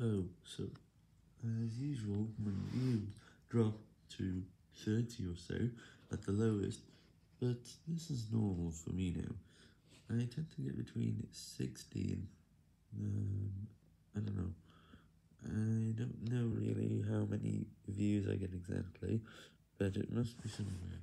Oh, so, as usual, my views drop to 30 or so at the lowest, but this is normal for me now. I tend to get between sixteen. um, I don't know, I don't know really how many views I get exactly, but it must be somewhere.